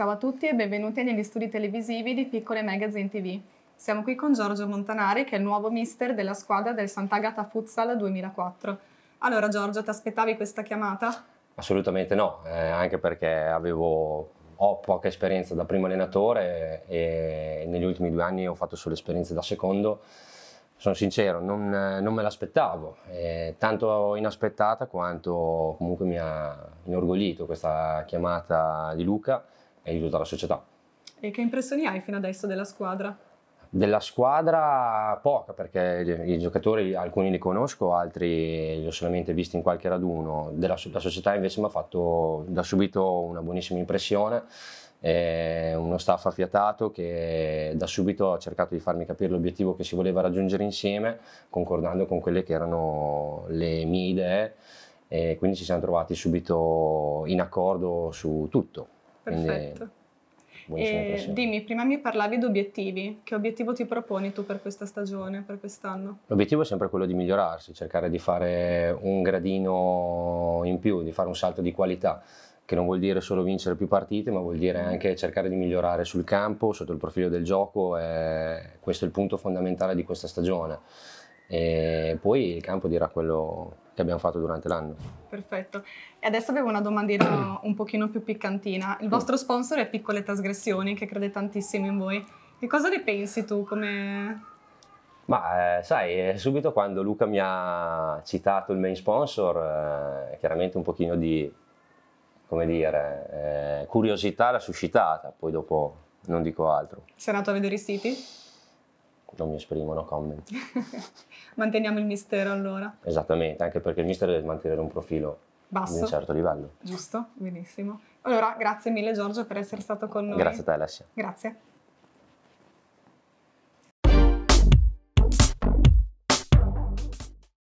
Ciao a tutti e benvenuti negli studi televisivi di Piccole Magazine TV. Siamo qui con Giorgio Montanari, che è il nuovo mister della squadra del Sant'Agata Futsal 2004. Allora Giorgio, ti aspettavi questa chiamata? Assolutamente no, eh, anche perché avevo, ho poca esperienza da primo allenatore e negli ultimi due anni ho fatto solo esperienze da secondo. Sono sincero, non, non me l'aspettavo, eh, tanto inaspettata quanto comunque mi ha inorgoglito questa chiamata di Luca e di tutta la società. E che impressioni hai fino adesso della squadra? Della squadra poca perché i giocatori alcuni li conosco, altri li ho solamente visti in qualche raduno. Della la società invece mi ha fatto da subito una buonissima impressione. È uno staff affiatato che da subito ha cercato di farmi capire l'obiettivo che si voleva raggiungere insieme, concordando con quelle che erano le mie idee e quindi ci siamo trovati subito in accordo su tutto. Perfetto. E dimmi, prima mi parlavi di obiettivi, che obiettivo ti proponi tu per questa stagione, per quest'anno? L'obiettivo è sempre quello di migliorarsi, cercare di fare un gradino in più, di fare un salto di qualità, che non vuol dire solo vincere più partite, ma vuol dire anche cercare di migliorare sul campo, sotto il profilo del gioco, questo è il punto fondamentale di questa stagione. E poi il campo dirà quello che abbiamo fatto durante l'anno. Perfetto. E adesso avevo una domandina un pochino più piccantina. Il vostro sponsor è Piccole Trasgressioni, che crede tantissimo in voi. Che cosa ne pensi tu come... Ma eh, sai, subito quando Luca mi ha citato il main sponsor, eh, chiaramente un pochino di, come dire, eh, curiosità l'ha suscitata, poi dopo non dico altro. Sei andato a vedere i siti? Non mi esprimo, no comment. Manteniamo il mistero allora. Esattamente, anche perché il mistero deve mantenere un profilo Basso. di un certo livello. Giusto, benissimo. Allora, grazie mille Giorgio per essere stato con noi. Grazie a te Alessia. Grazie.